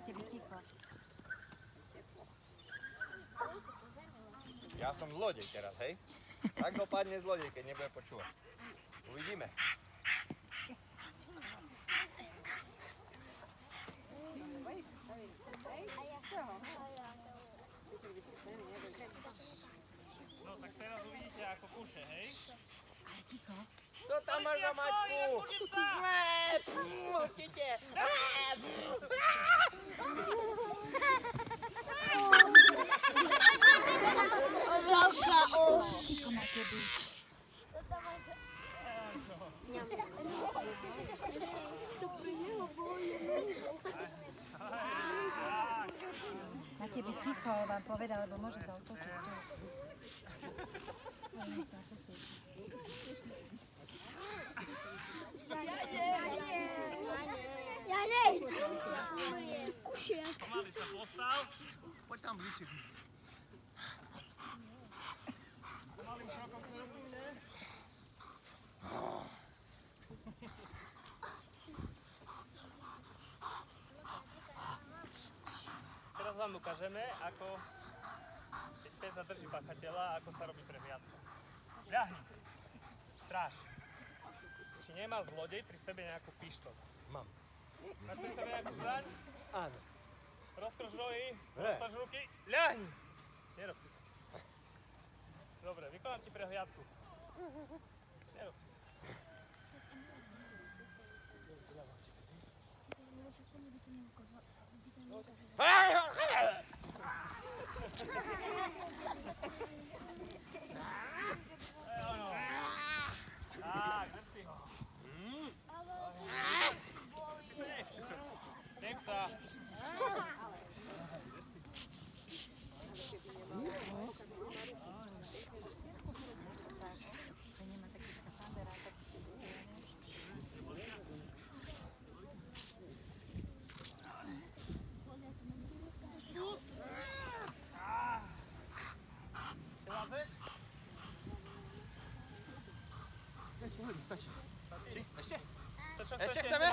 Byť ticho. Ja som zlodej teraz, hej? Tak dopadne zlodej, keď nebude počúvať. Uvidíme. No tak teraz uvidíte ako kuše, hej? Ale ticho. Co tam máš za mačku? budem sa! Určite. Máte byť ticho, vám povedal, lebo môže sa otočiť tu. Ale nie, tak, pustí. Ja nejdem. Kušia. Pomaly sa postav. Poď tam bližšie. Pomalým krokom vám ukážeme, ako keď pes zadrží pachateľa, ako sa robí prehliadka. Ľahni. Stráž. Či nemá zlodej pri sebe nejakú pištol? Mám. Máš pri sebe nejakú zbraň? Áno. Rozkroč nohy, Ne. rozkroč ruky, ľahni! Nerob ty. Dobre, vykonám ti prehliadku. Nerob ty. Evo Weź, powoli, stacie. Weźcie. Weźcie, chcemy?